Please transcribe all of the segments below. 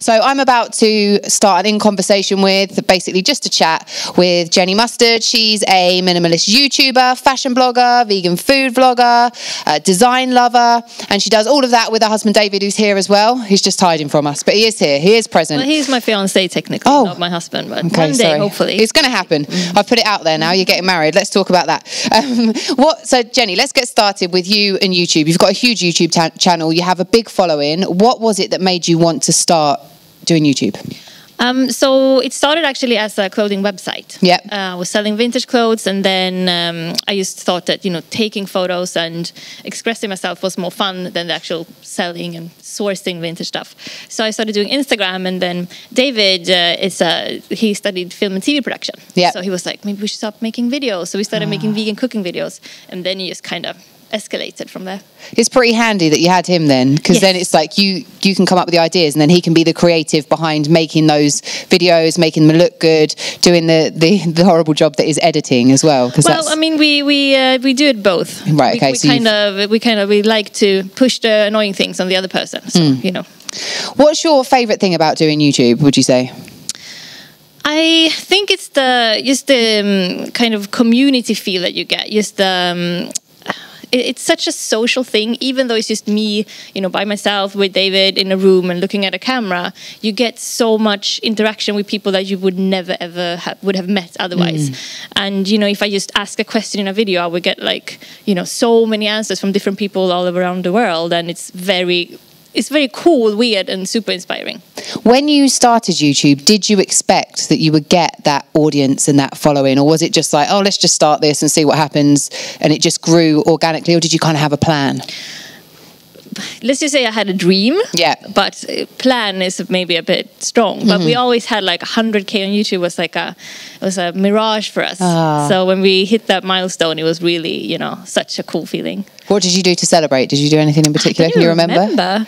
So I'm about to start an in conversation with basically just a chat with Jenny Mustard. She's a minimalist YouTuber, fashion blogger, vegan food vlogger, design lover, and she does all of that with her husband David, who's here as well. He's just hiding from us, but he is here. He is present. Well, he's my fiance technically, Oh. not my husband, but Okay, one day sorry. hopefully. It's going to happen. I've put it out there now. You're getting married. Let's talk about that. Um, what? So, Jenny, let's get started with you and YouTube. You've got a huge YouTube ta- channel. You have a big following. What was it that made you want to start doing YouTube? Um, so it started actually as a clothing website. Yep. Uh, I was selling vintage clothes, and then um, I just thought that you know taking photos and expressing myself was more fun than the actual selling and sourcing vintage stuff. So I started doing Instagram, and then David uh, is a he studied film and TV production. Yep. So he was like, maybe we should stop making videos. So we started making vegan cooking videos, and then he just kind of escalated from there. It's pretty handy that you had him then, because then it's like you you can come up with the ideas, and then he can be the creative behind making those videos, making them look good, doing the the, the horrible job that is editing as well. Because Well, I mean, we we uh, we do it both. Right, We, okay, we so kind of we kind of we like to push the annoying things on the other person. So Hmm. you know, what's your favorite thing about doing YouTube? Would you say? I think it's the just the um, kind of community feel that you get. Just the. Um, it's such a social thing, even though it's just me, you know, by myself with David in a room and looking at a camera. You get so much interaction with people that you would never ever have, would have met otherwise. Mm. And you know, if I just ask a question in a video, I would get like, you know, so many answers from different people all around the world, and it's very, it's very cool, weird, and super inspiring. When you started YouTube, did you expect that you would get that audience and that following, or was it just like, oh, let's just start this and see what happens, and it just grew organically, or did you kind of have a plan? let's just say I had a dream. Yeah. But plan is maybe a bit strong. But we always had like 100k on YouTube was like a it was a mirage for us. Ah. So when we hit that milestone, it was really you know such a cool feeling. What did you do to celebrate? Did you do anything in particular? Can you don't remember?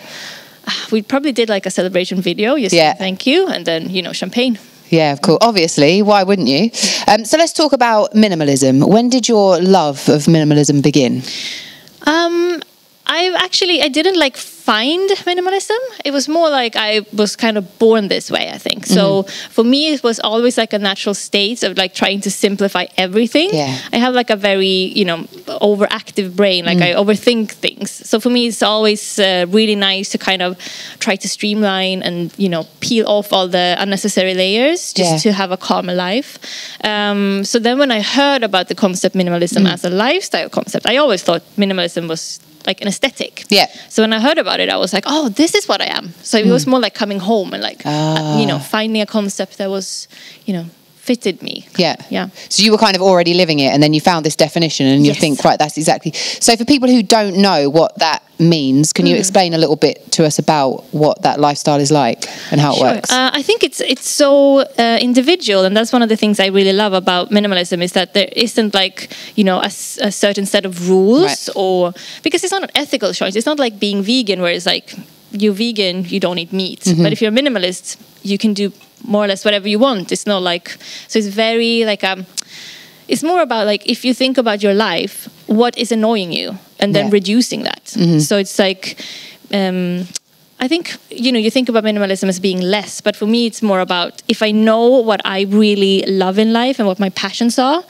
We probably did like a celebration video. Yeah. yeah. thank you, and then you know champagne. Yeah, of course. Obviously, why wouldn't you? Um, so let's talk about minimalism. When did your love of minimalism begin? Um, I actually I didn't like find minimalism. It was more like I was kind of born this way. I think so. Mm-hmm. For me, it was always like a natural state of like trying to simplify everything. Yeah. I have like a very you know overactive brain. Like I Mm. overthink things. So for me, it's always uh, really nice to kind of try to streamline and you know peel off all the unnecessary layers just Yeah. to have a calmer life. Um, so then when I heard about the concept minimalism Mm. as a lifestyle concept, I always thought minimalism was like an aesthetic. Yeah. So when I heard about it, I was like, oh, this is what I am. So it was more like coming home and like, uh, you know, finding a concept that was, you know, fitted me. Yeah. Yeah. So you were kind of already living it, and then you found this definition, and you Yes. think, right, that's exactly. So for people who don't know what that means, can Hmm. you explain a little bit to us about what that lifestyle is like and how it works? Uh, I think it's it's so uh, individual, and that's one of the things I really love about minimalism is that there isn't like you know a certain set of rules Right. or because it's not an ethical choice. It's not like being vegan where it's like you're vegan, you don't eat meat. Mm-hmm. But if you're a minimalist, you can do more or less whatever you want. It's not like so. It's very like um. It's more about like if you think about your life, what is annoying you, and then Yeah. reducing that. So it's like um, I think you know you think about minimalism as being less, but for me it's more about if I know what I really love in life and what my passions are.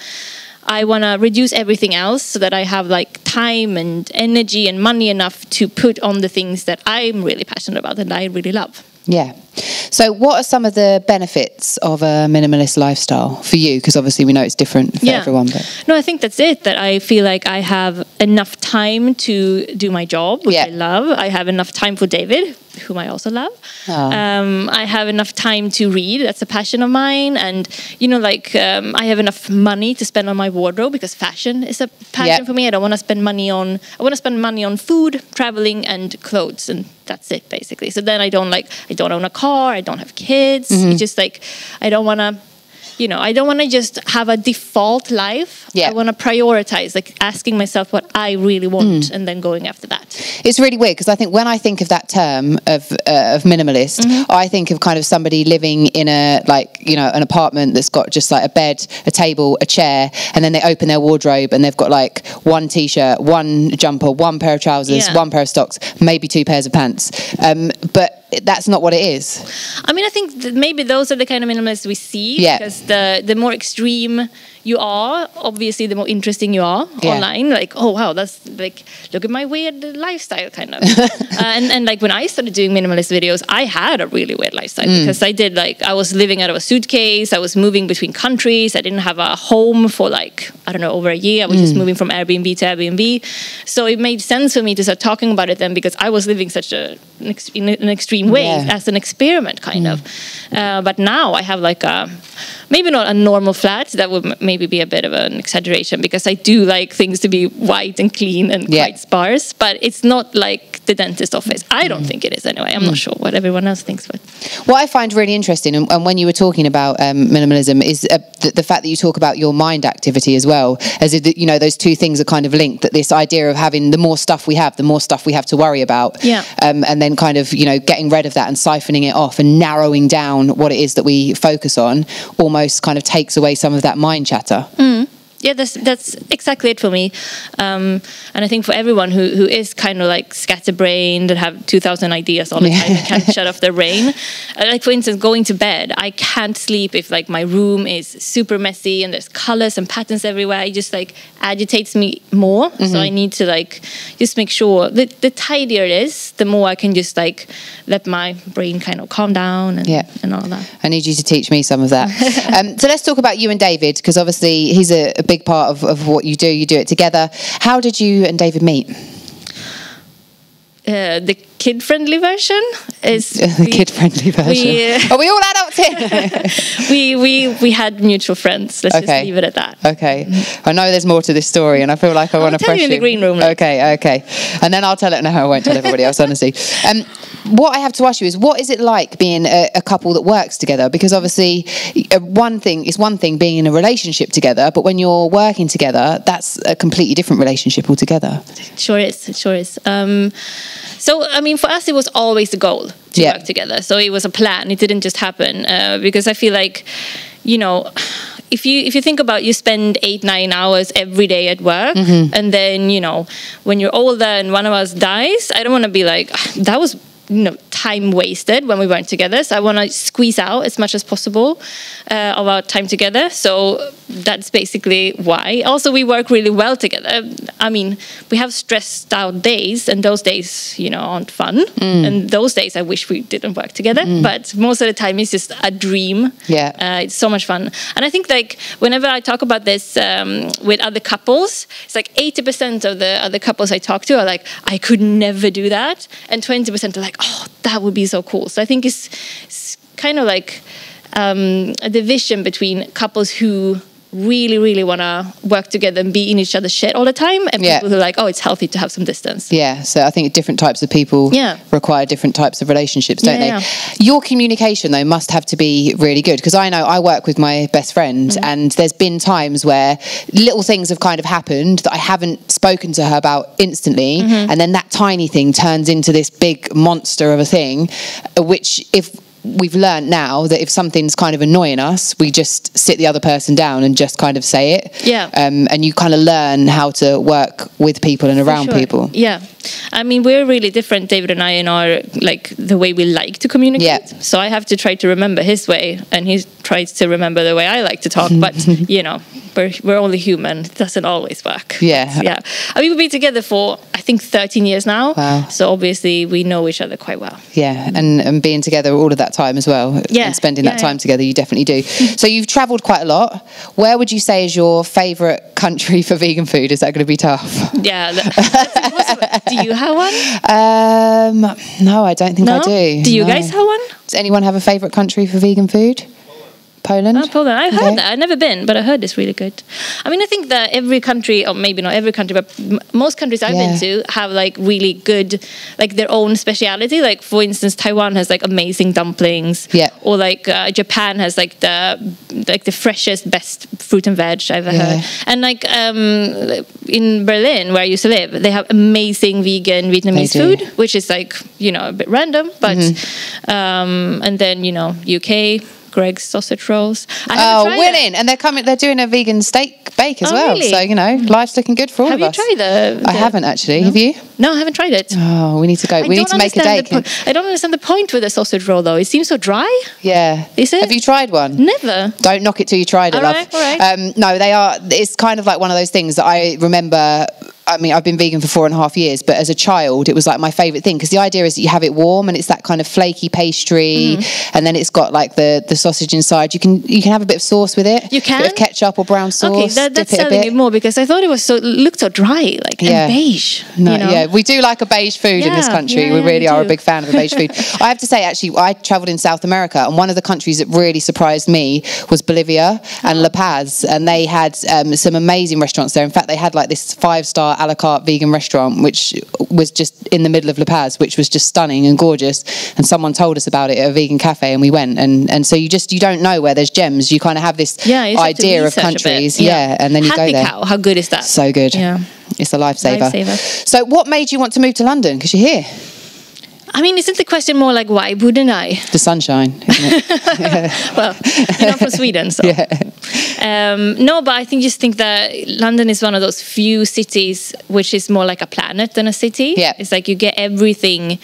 I want to reduce everything else so that I have like time and energy and money enough to put on the things that I'm really passionate about and I really love. Yeah. So, what are some of the benefits of a minimalist lifestyle for you? Because obviously, we know it's different for everyone. But No, I think that's it. That I feel like I have enough time to do my job, which Yeah. I love. I have enough time for David, whom I also love. Ah. Um, I have enough time to read. That's a passion of mine. And you know, like um, I have enough money to spend on my wardrobe because fashion is a passion Yeah. for me. I don't want to spend money on. I want to spend money on food, traveling, and clothes, and that's it basically. So then I don't like. I don't own a car. I don't have kids. Mm-hmm. It's just like I don't want to you know, I don't want to just have a default life. Yeah. I want to prioritize, like asking myself what I really want and then going after that. it's really weird because I think when I think of that term of uh, of minimalist, Mm-hmm. I think of kind of somebody living in a like you know an apartment that's got just like a bed, a table, a chair, and then they open their wardrobe and they've got like one t-shirt, one jumper, one pair of trousers, Yeah. one pair of socks, maybe two pairs of pants. Um, but that's not what it is. I mean, I think maybe those are the kind of minimalists we see Yeah. because the the more extreme you are, obviously, the more interesting you are Yeah. online. Like, oh wow, that's like look at my weird lifestyle, kind of. uh, and and like when I started doing minimalist videos, I had a really weird lifestyle Mm. because I did like I was living out of a suitcase. I was moving between countries. I didn't have a home for like I don't know over a year. I was Mm. just moving from Airbnb to Airbnb. So it made sense for me to start talking about it then because I was living such a an ex- in an extreme way Yeah. as an experiment, kind of. Uh, but now I have like a maybe not a normal flat. That would maybe be a bit of an exaggeration because I do like things to be white and clean and Yeah. quite sparse. But it's not like the dentist office. I don't think it is anyway. I'm not sure what everyone else thinks, but What I find really interesting, and, and when you were talking about um, minimalism, is uh, the, the fact that you talk about your mind activity as well, as if you know those two things are kind of linked. That this idea of having the more stuff we have, the more stuff we have to worry about, Yeah. um, and then kind of you know getting rid of that and siphoning it off and narrowing down what it is that we focus on, almost kind of takes away some of that mind chatter. Mm. Yeah, that's that's exactly it for me. Um, and I think for everyone who, who is kind of like scatterbrained and have two thousand ideas all the time and can't shut off their brain. Uh, like for instance, going to bed, I can't sleep if like my room is super messy and there's colors and patterns everywhere. It just like agitates me more. So I need to like just make sure the the tidier it is, the more I can just like let my brain kind of calm down and Yeah. and all that. I need you to teach me some of that. um, so let's talk about you and David, because obviously he's a, a big part of, of what you do. You do it together. How did you and David meet? Uh, the kid friendly version is the kid friendly version. we, uh, Are we all adults here? we we we had mutual friends. Let's Okay. just leave it at that. okay. I know there's more to this story, and I feel like I want to tell you in the green room later. Okay, okay. And then I'll tell it. No, I won't tell everybody else, honestly. Um, what I have to ask you is, what is it like being a, a couple that works together? Because obviously, uh, one thing is one thing being in a relationship together, but when you're working together, that's a completely different relationship altogether. Sure is. Sure is. Um, so I mean, for us, it was always the goal to Yeah. work together. So it was a plan. It didn't just happen uh, because I feel like, you know. If you if you think about you spend eight nine hours every day at work Mm-hmm. and then you know when you're older and one of us dies I don't want to be like "Ah, that was you know time wasted when we weren't together. So I want to squeeze out as much as possible uh, of our time together. So that's basically why. Also we work really well together. I mean we have stressed out days and those days you know aren't fun. Mm. and those days I wish we didn't work together but most of the time it's just a dream. Yeah. uh, it's so much fun. And I think like whenever I talk about this um, with other couples it's like 80% of the other couples I talk to are like I could never do that. And 20% are like oh that would be so cool. So I think it's, it's kind of like um, a division between couples who really really want to work together and be in each other's shit all the time and Yeah. people who are like oh it's healthy to have some distance Yeah, so I think different types of people Yeah. require different types of relationships, don't Yeah, they? Your communication though must have to be really good because I know I work with my best friend Mm-hmm. and there's been times where little things have kind of happened that I haven't spoken to her about instantly Mm-hmm. and then that tiny thing turns into this big monster of a thing uh, which if we've learned now that if something's kind of annoying us, we just sit the other person down and just kind of say it. Yeah. Um, and you kind of learn how to work with people and around sure. people. Yeah, I mean we're really different, David and I, in our like the way we like to communicate. Yeah. So I have to try to remember his way, and he tries to remember the way I like to talk. but you know, we're we're only human; it doesn't always work. Yeah. Yeah. I mean, we've been together for I think 13 years now. Wow. So obviously we know each other quite well. Yeah, and, and being together all of that time as well. Yeah, And spending that time yeah. together, you definitely do. so you've travelled quite a lot. Where would you say is your favourite country for vegan food? Is that going to be tough? Yeah. do you have one? Um, no, I don't think No. I do. Do you No. guys have one? Does anyone have a favourite country for vegan food? Poland. Oh, Poland. I've Okay. heard that. I've never been, but I heard it's really good. I mean, I think that every country, or maybe not every country, but m- most countries I've been to have like really good, like their own speciality. Like for instance, Taiwan has like amazing dumplings. Yeah. Or like uh, Japan has like the like the freshest, best fruit and veg I've ever Yeah. heard. And like um, in Berlin, where I used to live, they have amazing vegan Vietnamese food, which is like you know a bit random, but Mm-hmm. um, and then you know UK Greggs sausage rolls. I Oh, winning! it. And they're coming. They're doing a vegan steak bake as Oh, well. really? So you know, life's looking good for all Have of you us. tried the? I haven't actually. Have you? No, I haven't tried it. Oh, we need to go. I we need to make a date. po- I don't understand the point with the sausage roll though. It seems so dry. yeah. Is it? Have you tried one? Never. Don't knock it till you tried it, All love. right, all right. Um, no, they are. It's kind of like one of those things that I remember. I mean, I've been vegan for four and a half years, but as a child, it was like my favourite thing because the idea is that you have it warm and it's that kind of flaky pastry, Mm-hmm. and then it's got like the, the sausage inside. You can you can have a bit of sauce with it. You can? bit of ketchup or brown sauce. okay, that, that's dip it a bit. it more because I thought it was so looked so dry, like Yeah. and beige. No, you know? yeah, we do like a beige food in this country. yeah, we really we are a big fan of a beige food. I have to say, actually, I travelled in South America, and one of the countries that really surprised me was Bolivia and La Paz, and they had um, some amazing restaurants there. In fact, they had like this a la carte vegan restaurant, which was just in the middle of La Paz, which was just stunning and gorgeous. And someone told us about it at a vegan cafe, and we went. And and so you just you don't know where there's gems. You kind of have this Yeah, idea of research a bit. countries, yeah. and then you Happy go there. cow, how good is that? So good. Yeah. It's a lifesaver. Lifesaver. So, what made you want to move to London? Because you're here. I mean, isn't the question more like why wouldn't I? The sunshine. Isn't it? well, you're not from Sweden, so. Um, no, but I think just think that London is one of those few cities which is more like a planet than a city. Yeah. It's like you get everything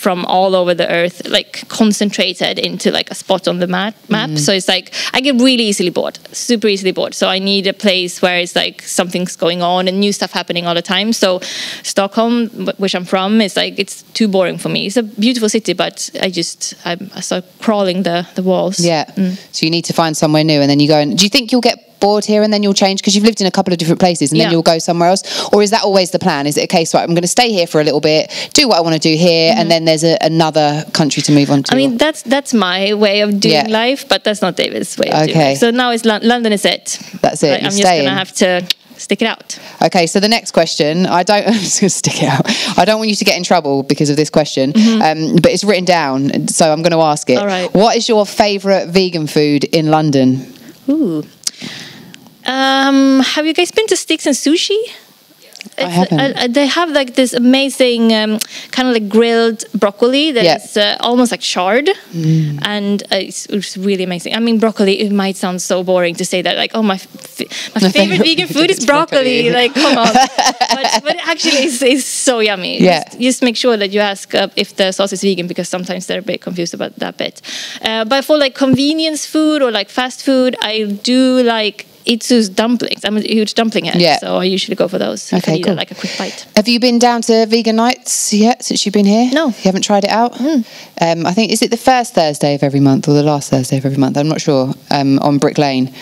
from all over the earth, like concentrated into like a spot on the map. map. So it's like I get really easily bored, super easily bored. So I need a place where it's like something's going on and new stuff happening all the time. So Stockholm, which I'm from, is like it's too boring for me. It's a beautiful city, but I just I, I start crawling the the walls. yeah. Mm. So, you need to find somewhere new and then you go and do you think you'll get bored here and then you'll change? Because you've lived in a couple of different places and then you'll go somewhere else? Or is that always the plan? Is it a case, right, I'm going to stay here for a little bit, do what I want to do here, and then there's a, another country to move on to? Mm-hmm. I mean, that's that's my way of doing Yeah. life, but that's not David's way of doing Okay. So now it's Lon- London is it. That's it, Like, I'm just gonna have to stick it out. Okay, so the next question, I don't I'm just gonna stick it out. I don't want you to get in trouble because of this question, um, but it's written down, so I'm going to ask it. Mm-hmm. All right. What is your favourite vegan food in London? Ooh. Um, have you guys been to Sticks and Sushi? It's- haven't. uh, they have like this amazing um, kind of like grilled broccoli that Yeah. is uh, almost like charred, and uh, it's, it's really amazing. I mean, broccoli. It might sound so boring to say that, like, oh my, f- my favorite vegan food is broccoli. broccoli. like, come on. but, but actually, it's, it's so yummy. Yeah. Just, just make sure that you ask uh, if the sauce is vegan because sometimes they're a bit confused about that bit. Uh, but for like convenience food or like fast food, I do like. Itsu's dumplings. I'm a huge dumpling head, Yeah. so I usually go for those. Okay, cool. Like a quick bite. Have you been down to vegan nights yet since you've been here? No. You haven't tried it out? Um, I think, is it the first Thursday of every month or the last Thursday of every month? I'm not sure, um, on Brick Lane.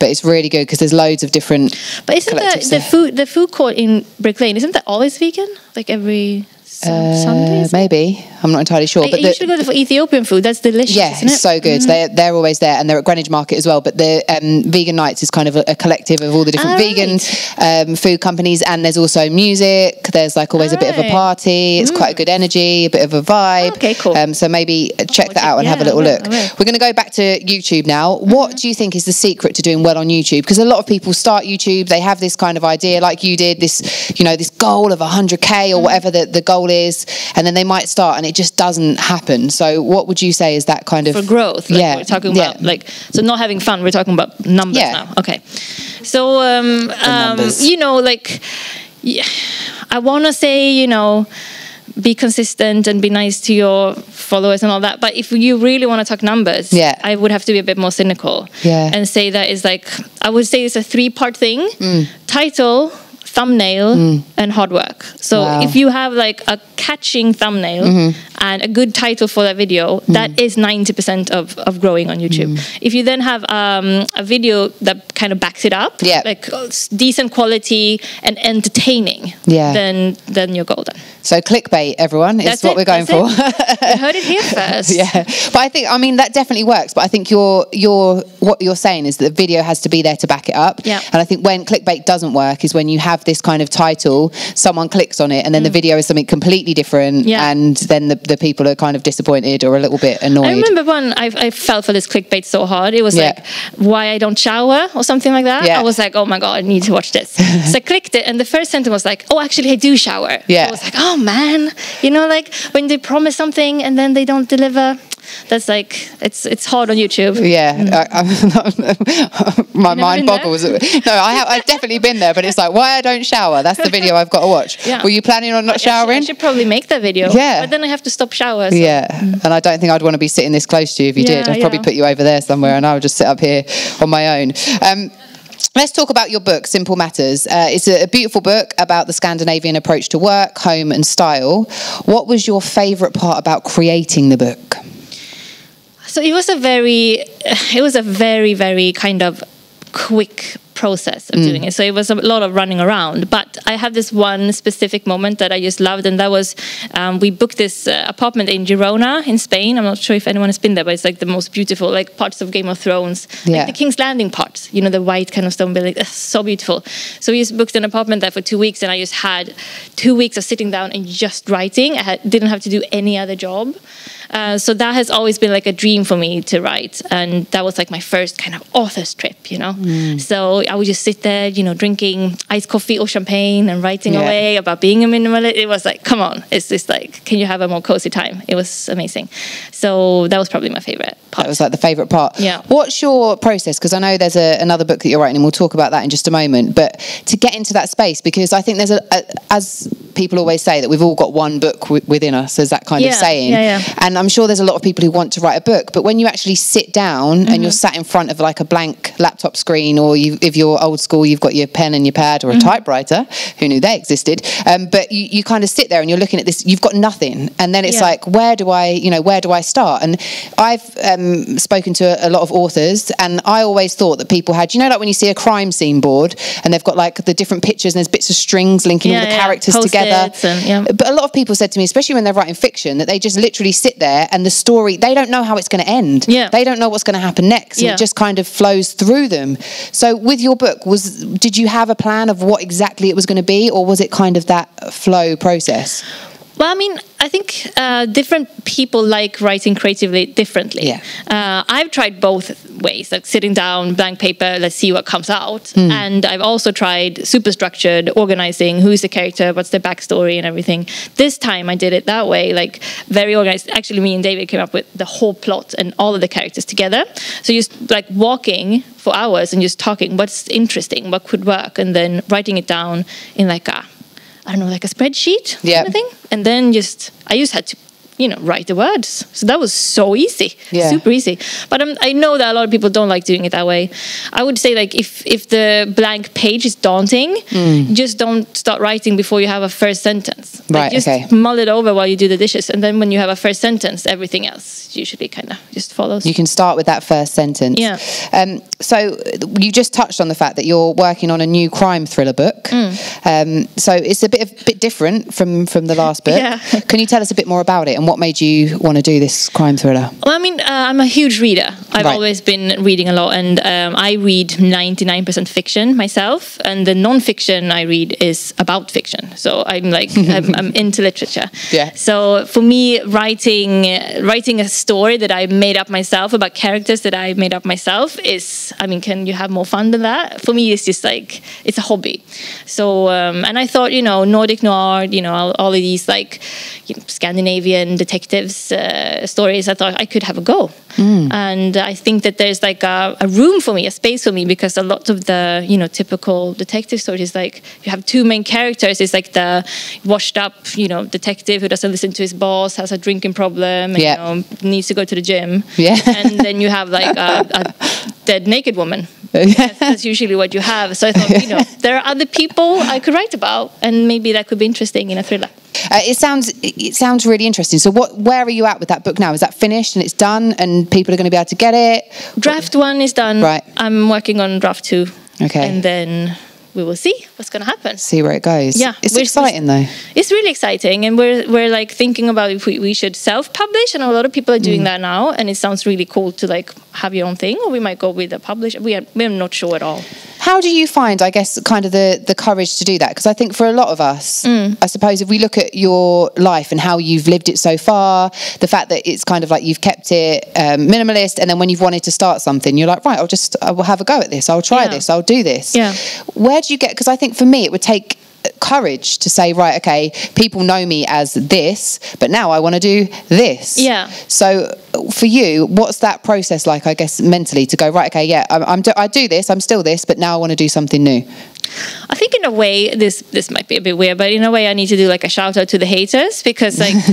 But it's really good because there's loads of different. But isn't the, the food the food court in Brick Lane? Isn't that always vegan? Like every Uh, Sunday? maybe. I'm not entirely sure. I, but I the- usually go there for Ethiopian food. That's delicious. Yeah, it's it? so good. They're they're always there, and they're at Greenwich Market as well. But the um, vegan nights is kind of a, a collective of all the different Ah, vegan um, food companies, and there's also music. There's like always a bit of a party. It's quite a good energy, a bit of a vibe. Okay, cool. Um, so maybe check that out and have a little will, look. We're going to go back to YouTube now. What do you think is the secret to doing well on YouTube? Because a lot of people start YouTube, they have this kind of idea, like you did, this you know this goal of 100k or whatever the, the goal is, and then they might start and it just doesn't happen. So what would you say is that kind of for growth. Like yeah, we're talking yeah. about like so not having fun. We're talking about numbers Yeah. now. Okay, so um, um, you know, like yeah, I want to say you know. Be consistent and be nice to your followers and all that. But if you really want to talk numbers, Yeah. I would have to be a bit more cynical Yeah. and say that is like I would say it's a three part thing: Mm. title, thumbnail, and hard work. So Wow. if you have like a catching thumbnail Mm-hmm. and a good title for that video, that is ninety percent of of growing on YouTube. Mm. If you then have um, a video that kind of backs it up, Yeah. like uh, decent quality and entertaining, Yeah. then then you're golden. So clickbait, everyone, is That's what it, we're going that's for. you heard it here first. yeah, but I think I mean that definitely works. But I think you're you're what you're saying is that the video has to be there to back it up. Yeah. And I think when clickbait doesn't work is when you have this kind of title, someone clicks on it, and then the video is something completely different, Mm. Yeah. and then the, the people are kind of disappointed or a little bit annoyed. I remember when I, I fell for this clickbait so hard. It was Yeah. like why I don't shower or something like that. Yeah. I was like, oh my god, I need to watch this. so I clicked it, and the first sentence was like, oh, actually, I do shower. Yeah. I was like, oh man, you know, like when they promise something and then they don't deliver. That's like it's it's hard on YouTube. Yeah, I, I'm- my mind boggles. No, I have. I've definitely been there, but it's like why I don't shower. That's the video I've got to watch. Yeah. Were you planning on not I should- I showering? should probably make that video. Yeah. But then I have to stop shower. so- Yeah, and I don't think I'd want to be sitting this close to you if you did. I'd probably yeah. put you over there somewhere, and I would just sit up here on my own. Um, Let's talk about your book, Simple Matters. Uh, it's a, a beautiful book about the Scandinavian approach to work, home, and style. What was your favourite part about creating the book? So it was a very, it was a very, very kind of quick process of doing it. So it was a lot of running around. But I have this one specific moment that I just loved, and that was um, we booked this uh, apartment in Girona in Spain. I'm not sure if anyone has been there, but it's like the most beautiful, like parts of Game of Thrones, Yeah. like the King's Landing parts. You know, the white kind of stone building. It's so beautiful. So we just booked an apartment there for two weeks, and I just had two weeks of sitting down and just writing. I had, didn't have to do any other job. Uh, so that has always been like a dream for me to write, and that was like my first kind of author's trip, you know. So I would just sit there, you know, drinking iced coffee or champagne and writing Yeah. away about being a minimalist. It was like, come on, it's just like, can you have a more cozy time? It was amazing. So that was probably my favorite part. That was like the favourite part. Yeah. What's your process? Because I know there's a, another book that you're writing, and we'll talk about that in just a moment. But to get into that space, because I think there's a, a as people always say that we've all got one book w- within us, as that kind of saying. yeah, yeah. And I'm sure there's a lot of people who want to write a book, but when you actually sit down and Mm-hmm. you're sat in front of like a blank laptop screen, or you, if you're old school, you've got your pen and your pad or a Mm-hmm. typewriter. Who knew they existed? Um, but you, you kind of sit there and you're looking at this. You've got nothing, and then it's Yeah. like, where do I, you know, where do I start? And I've um, spoken to a, a lot of authors, and I always thought that people had, you know, like when you see a crime scene board and they've got like the different pictures and there's bits of strings linking all the yeah. characters together. And- yeah. But a lot of people said to me, especially when they're writing fiction, that they just literally sit there and the story, they don't know how it's going to end. Yeah. They don't know what's going to happen next. And Yeah. it just kind of flows through them. So with your book, was did you have a plan of what exactly it was going to be, or was it kind of that flow process? Well, I mean, I think uh, different people like writing creatively differently. Yeah. Uh, I've tried both ways, like sitting down, blank paper, let's see what comes out. Hmm. And I've also tried super structured, organizing who's the character, what's their backstory, and everything. This time I did it that way, like very organized. Actually, me and David came up with the whole plot and all of the characters together. So just like walking for hours and just talking, what's interesting, what could work, and then writing it down in like a I don't know, like a spreadsheet Yeah. kind of thing. And then just, I just had to, you know, write the words. So that was so easy, Yeah. super easy. But um, I know that a lot of people don't like doing it that way. I would say, like, if if the blank page is daunting, just don't start writing before you have a first sentence. Like, Right, just okay. mull it over while you do the dishes, and then when you have a first sentence, everything else usually kind of just follows. You can start with that first sentence. Yeah. Um, so you just touched on the fact that you're working on a new crime thriller book. Mm. Um, so it's a bit of, bit different from from the last book. Yeah. Can you tell us a bit more about it and what made you want to do this crime thriller? Well, I mean, uh, I'm a huge reader. I've Right. always been reading a lot, and um, I read 99% fiction myself, and the non-fiction I read is about fiction. So I'm like, I'm, I'm into literature. Yeah. So for me, writing writing a story that I made up myself about characters that I made up myself is, I mean, can you have more fun than that? For me, it's just like it's a hobby. So um, and I thought, you know, Nordic noir, you know, all, all of these like you know, Scandinavian detectives uh, stories. I thought I could have a go, and I think that there's like a, a room for me, a space for me, because a lot of the you know typical detective stories, like you have two main characters. It's like the washed up, you know, detective who doesn't listen to his boss, has a drinking problem, and Yeah. you know, needs to go to the gym. Yeah. and then you have like a, a dead naked woman. That's, that's usually what you have. So I thought, you know, there are other people I could write about, and maybe that could be interesting in a thriller. Uh, it sounds it sounds really interesting. So what where are you at with that book now? Is that finished and it's done and people are going to be able to get it? Draft one is done. Right. I'm working on draft two. Okay. And then we will see what's going to happen. See where it goes. Yeah, It's exciting though. It's really exciting, and we're we're like thinking about if we, we should self-publish, and a lot of people are doing Mm. that now, and it sounds really cool to like have your own thing, or we might go with a publisher. We are we're not sure at all. How do you find, I guess, kind of the, the courage to do that? Because I think for a lot of us, Mm. I suppose if we look at your life and how you've lived it so far, the fact that it's kind of like you've kept it um, minimalist, and then when you've wanted to start something, you're like, right, I'll just, I will have a go at this. I'll try Yeah. this. I'll do this. Yeah. Where do you get? Because I think for me, it would take courage to say, right, okay, people know me as this, but now I want to do this. Yeah. So for you, what's that process like? I guess mentally to go right, okay, yeah, I'm, I'm do, I do this, I'm still this, but now I want to do something new. I think in a way this this might be a bit weird, but in a way I need to do like a shout out to the haters because like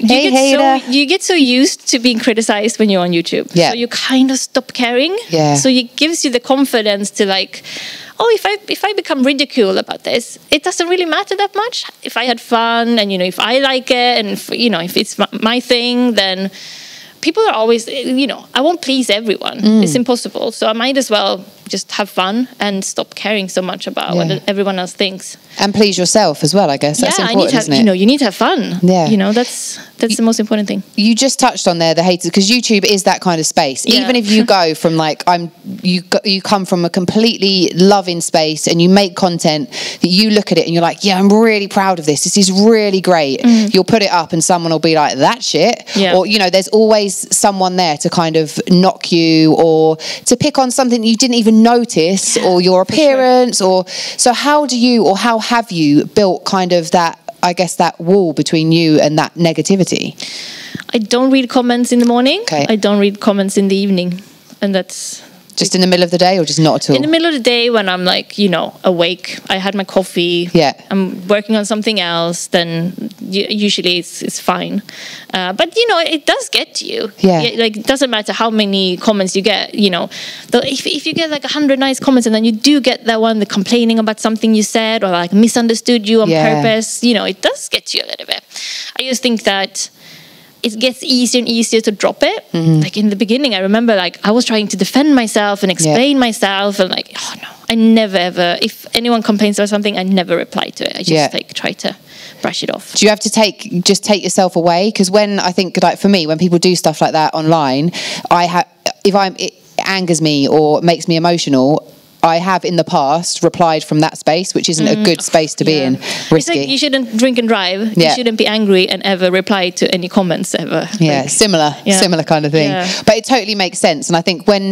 you Hey, get hater. so you get so used to being criticized when you're on YouTube. Yeah. So you kind of stop caring. Yeah. So it gives you the confidence to like oh if I if I become ridiculed about this, it doesn't really matter that much. If I had fun and you know if I like it and if, you know if it's my, my thing then people are always you know I won't please everyone. Mm. It's impossible. So I might as well just have fun and stop caring so much about Yeah. what everyone else thinks. And please yourself as well, I guess. That's yeah, important, need to have, isn't it? you know, you need to have fun. Yeah. You know, that's that's the most important thing. you just touched on there the haters because YouTube is that kind of space. Yeah. Even if you go from like I'm, you go, you come from a completely loving space and you make content that you look at it and you're like, yeah, I'm really proud of this. This is really great. You'll put it up and someone will be like, that shit. Mm. Yeah. Or you know, there's always someone there to kind of knock you or to pick on something you didn't even notice or your appearance or so. How do you or how have you built kind of that? I guess that wall between you and that negativity. I don't read comments in the morning. Okay. I don't read comments in the evening, and that's Just in the middle of the day or just not at all? in the middle of the day when I'm like, you know, awake. I had my coffee. Yeah. I'm working on something else. Then usually it's it's fine. Uh, but you know, it does get to you. Yeah. Like it doesn't matter how many comments you get. You know, though if if you get like a hundred nice comments and then you do get that one the complaining about something you said or like misunderstood you on Yeah. purpose, you know, it does get you a little bit. I just think that it gets easier and easier to drop it. Mm-hmm. Like in the beginning, I remember like I was trying to defend myself and explain myself and like, oh no, I never ever. If anyone complains about something, I never reply to it. I just Yeah. like try to brush it off. do you have to take just take yourself away because when i think like for me when people do stuff like that online i have if i'm it angers me or makes me emotional i have in the past replied from that space which isn't a good space to be in Mm. It's like you shouldn't drink and drive. You shouldn't be angry and ever reply to any comments ever. yeah Like, similar Yeah. similar kind of thing Yeah. but it totally makes sense and i think when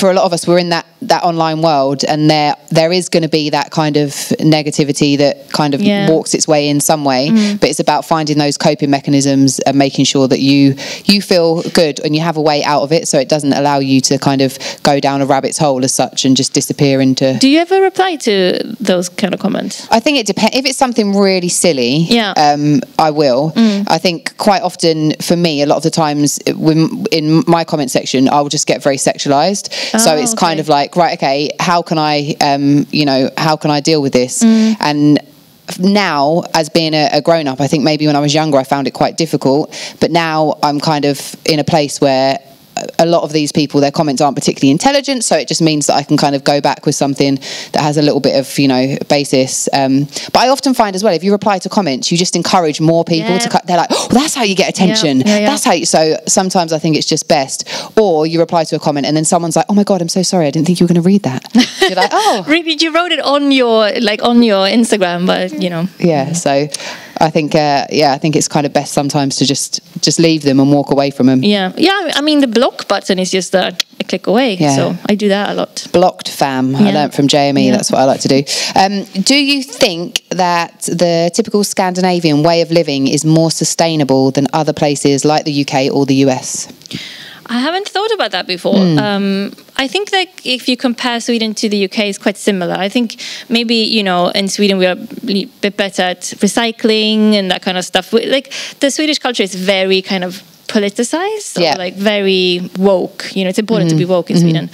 for a lot of us we're in that that online world and there there is going to be that kind of negativity that kind of Yeah. Mm. walks its way in some way but it's about finding those coping mechanisms and making sure that you you feel good and you have a way out of it so it doesn't allow you to kind of go down a rabbit's hole as such and just disappear into Do you ever reply to those kind of comments? I think it depends. If it's something really silly, Yeah. um, I will. I think quite often for me, a lot of the times when- in my comment section, I'll just get very sexualized. so Oh, it's kind of like, right, okay, how can I, um, you know, how can I deal with this? Mm. And now as being a, a grown up i think maybe when i was younger i found it quite difficult but now i'm kind of in a place where a lot of these people their comments aren't particularly intelligent so it just means that i can kind of go back with something that has a little bit of you know basis. Um, but i often find as well if you reply to comments you just encourage more people to Yeah. cut they're like oh that's how you get attention. Yeah, yeah. that's how you so sometimes i think it's just best. Or you reply to a comment and then someone's like oh my god i'm so sorry i didn't think you were going to read that. You're like oh. Really, you wrote it on your like on your Instagram, but you know, yeah so i think uh, yeah i think it's kind of best sometimes to just just leave them and walk away from them yeah, yeah. I mean, the block button is just a, a click away. Yeah. So I do that a lot. blocked fam i learned from jme Yeah. that's what i like to do um, do you think that the typical scandinavian way of living is more sustainable than other places like the uk or the us I haven't thought about that before. Hmm. Um, I think that if you compare Sweden to the UK, it's quite similar. I think maybe you know in Sweden we are a bit better at recycling and that kind of stuff. We- Like the Swedish culture is very kind of politicized, Yeah. Mm-hmm. like very woke. You know, it's important to be woke in Sweden.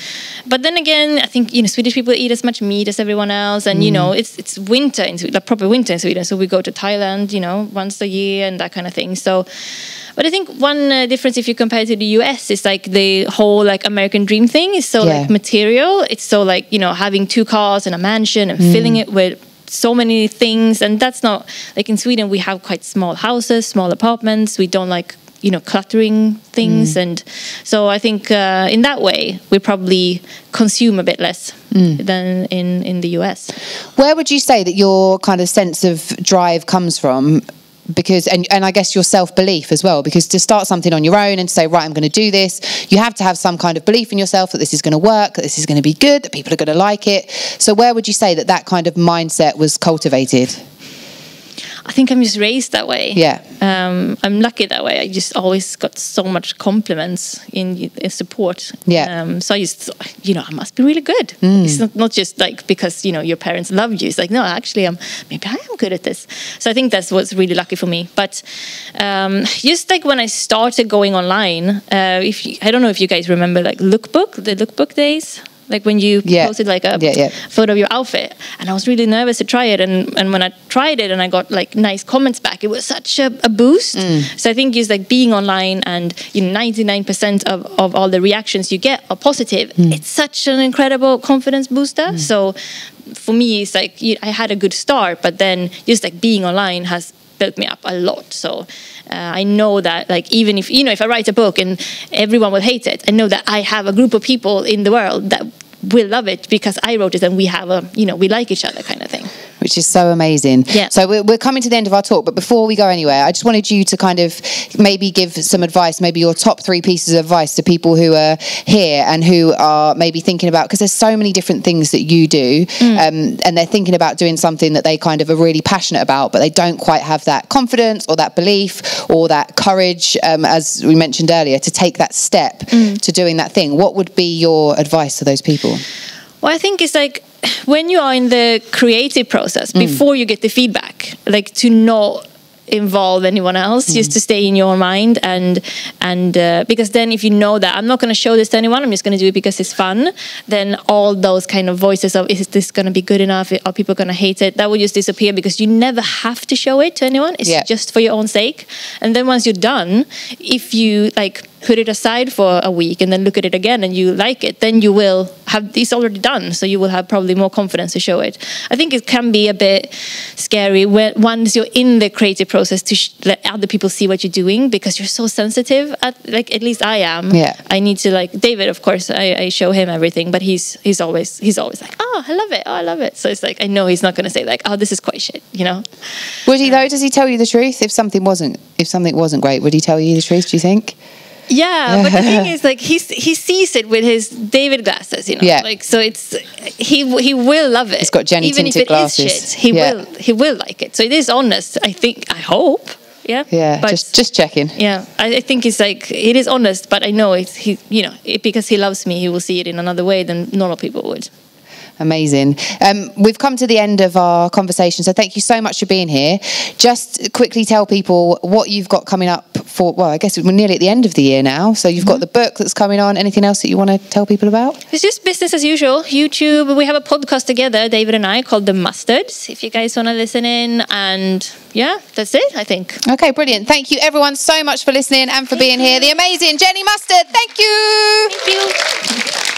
But then again, I think you know Swedish people eat as much meat as everyone else, and you know Mm. it's it's winter in Sweden, like proper winter in Sweden. So we go to Thailand, you know, once a year and that kind of thing. So. But I think one uh, difference, if you compare it to the US, is like the whole like American dream thing is so Yeah. like material. It's so like you know having two cars and a mansion and filling it with so many things, and that's not like in Sweden. We have quite small houses, small apartments. We don't like you know cluttering things, and so I think uh, in that way we probably consume a bit less than in in the US. where would you say that your kind of sense of drive comes from? Because and, and I guess your self belief as well because to start something on your own and say right I'm going to do this you have to have some kind of belief in yourself that this is going to work that this is going to be good that people are going to like it. So where would you say that that kind of mindset was cultivated I think I'm just raised that way. Yeah. Um, I'm lucky that way. I just always got so much compliments in, in support. Yeah. Um, so I just, you know, I must be really good. It's not, not just like because you know your parents love you. It's like no, actually, I'm maybe I am good at this. So I think that's what's really lucky for me. But um, just like when I started going online, uh, if you, I don't know if you guys remember like Lookbook, the Lookbook days. Like when you Yeah. posted like a Yeah, yeah. photo of your outfit and i was really nervous to try it and, and when i tried it and i got like nice comments back it was such a, a boost. Mm. So i think just like being online and you know 99% of, of all the reactions you get are positive. Mm. It's such an incredible confidence booster. Mm. So for me it's like you- i had a good start but then just like being online has built me up a lot. So uh, i know that like even if you know if i write a book and everyone will hate it i know that i have a group of people in the world that will love it because i wrote it and we have a you know we like each other kind which is so amazing. Yeah. So we're, we're coming to the end of our talk, but before we go anywhere, I just wanted you to kind of maybe give some advice, maybe your top three pieces of advice to people who are here and who are maybe thinking about because there's so many different things that you do, um, and they're thinking about doing something that they kind of are really passionate about, but they don't quite have that confidence or that belief or that courage, um, as we mentioned earlier, to take that step to doing that thing. What would be your advice to those people? Well, I think it's like when you are in the creative process before you get the feedback, like to not involve anyone else, just to stay in your mind and and uh, because then if you know that I'm not going to show this to anyone, I'm just going to do it because it's fun, then all those kind of voices of is this going to be good enough? Are people going to hate it? That will just disappear because you never have to show it to anyone. It's Yeah. just for your own sake. And then once you're done, if you like put it aside for a week and then look at it again and you like it, then you will have it's already done. So you will have probably more confidence to show it. I think it can be a bit scary when once you're in the creative process to sh- let other people see what you're doing because you're so sensitive. At like at least I am. Yeah. I need to like David. Of course, I, I show him everything, but he's he's always he's always like, oh, I love it. Oh, I love it. So it's like I know he's not going to say like, oh, this is quite shit. You know. Would he though? Um, does he tell you the truth if something wasn't if something wasn't great? Would he tell you the truth? Do you think? Yeah, but the thing is, like he he sees it with his David glasses, you know. Yeah. Like so, it's he he will love it. He's got Jenny even if it is glasses. shit, he Yeah. will he will like it. So it is honest. I think. I hope. Yeah. Yeah, But just just checking. yeah, I, I think it's like it is honest, but I know it's he. You know, it, because he loves me, he will see it in another way than normal people would. Amazing. Um, we've come to the end of our conversation, so thank you so much for being here. Just quickly tell people what you've got coming up for. Well, I guess we're nearly at the end of the year now, so you've got the book that's coming on. Anything else that you want to tell people about? It's just business as usual. YouTube. We have a podcast together, David and I, called The Mustards. If you guys want to listen in, and yeah, that's it. I think. Okay, brilliant. Thank you, everyone, so much for listening and for being here. The amazing Jenny Mustard. Thank you. Thank you.